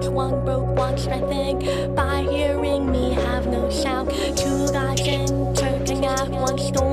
torch, one broke, one strengthened. By hearing me have no shout. Two gods at one storm.